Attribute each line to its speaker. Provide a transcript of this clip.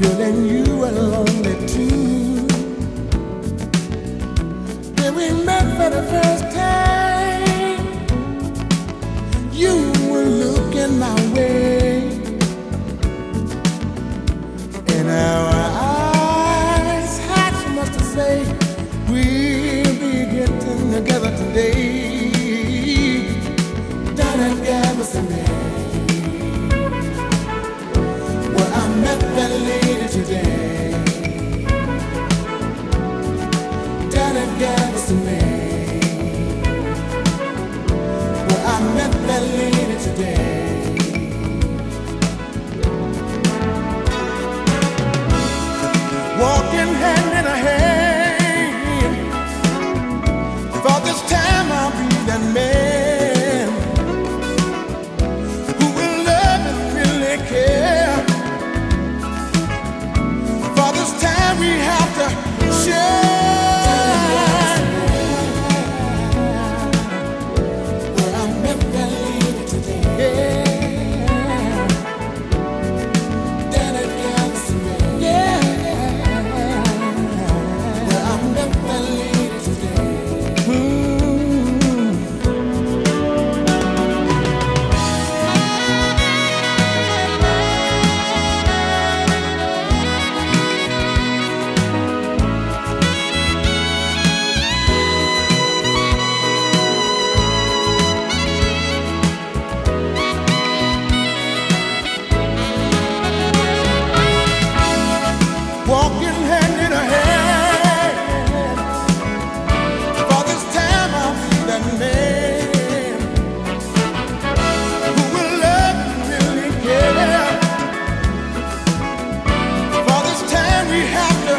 Speaker 1: Girl, and you were lonely too. When we met for the first time, you were looking my way. And our eyes had so much to say. We'll be getting together. walking hand in a hand. walking hand in hand. For this time I'll be that man who will love and really care. For this time we have to.